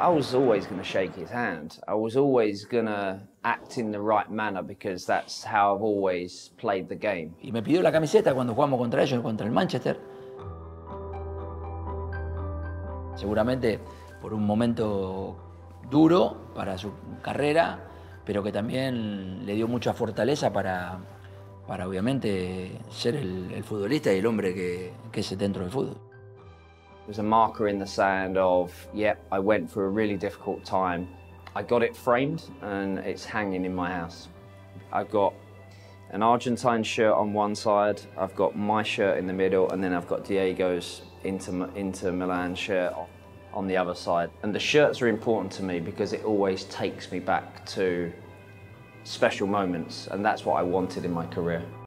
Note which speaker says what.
Speaker 1: I was always going to shake his hand. I was always going to act in the right manner because that's how I've always played the game.
Speaker 2: Y me pidió la camiseta cuando jugamos contra ellos, contra el Manchester. Seguramente por un momento duro para su carrera, pero que también le dio mucha fortaleza para, para obviamente ser el, el futbolista y el hombre que, que es dentro del fútbol.
Speaker 1: Was a marker in the sand of, yep, I went through a really difficult time. I got it framed and it's hanging in my house. I've got an Argentine shirt on one side, I've got my shirt in the middle, and then I've got Diego's Inter, Inter Milan shirt on the other side. And the shirts are important to me because it always takes me back to special moments, and that's what I wanted in my career.